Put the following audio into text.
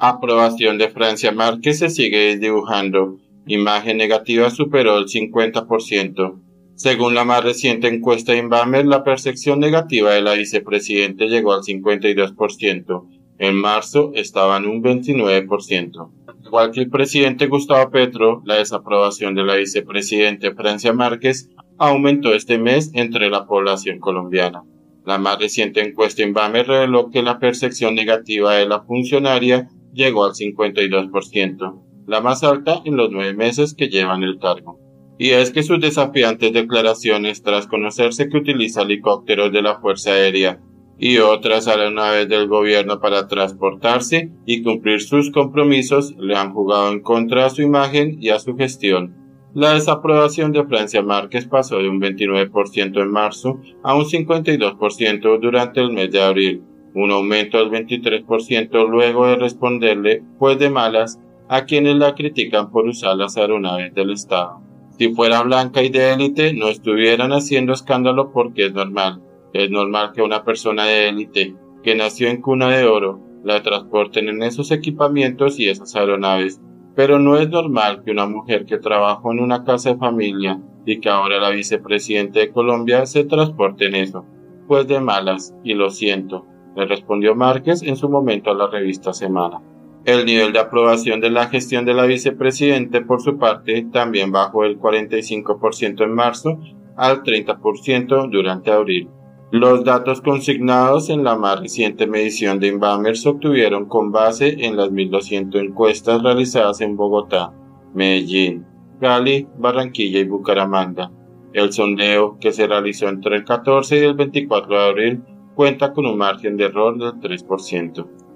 Aprobación de Francia Márquez se sigue dibujando. Imagen negativa superó el 50%. Según la más reciente encuesta de Inbamer, la percepción negativa de la vicepresidente llegó al 52%. En marzo estaba en un 29%. Igual que el presidente Gustavo Petro, la desaprobación de la vicepresidente Francia Márquez aumentó este mes entre la población colombiana. La más reciente encuesta Inbamer reveló que la percepción negativa de la funcionaria llegó al 52%, la más alta en los nueve meses que llevan el cargo y es que sus desafiantes declaraciones tras conocerse que utiliza helicópteros de la Fuerza Aérea y otras aeronaves del gobierno para transportarse y cumplir sus compromisos le han jugado en contra a su imagen y a su gestión. La desaprobación de Francia Márquez pasó de un 29% en marzo a un 52% durante el mes de abril, un aumento del 23% luego de responderle, pues de malas, a quienes la critican por usar las aeronaves del Estado. Si fuera blanca y de élite, no estuvieran haciendo escándalo porque es normal. Es normal que una persona de élite, que nació en cuna de oro, la transporten en esos equipamientos y esas aeronaves. Pero no es normal que una mujer que trabajó en una casa de familia y que ahora la vicepresidente de Colombia se transporte en eso. Pues de malas, y lo siento, le respondió Márquez en su momento a la revista Semana. El nivel de aprobación de la gestión de la vicepresidente, por su parte, también bajó del 45% en marzo al 30% durante abril. Los datos consignados en la más reciente medición de Inbamer se obtuvieron con base en las 1.200 encuestas realizadas en Bogotá, Medellín, Cali, Barranquilla y Bucaramanga. El sondeo, que se realizó entre el 14 y el 24 de abril, cuenta con un margen de error del 3%.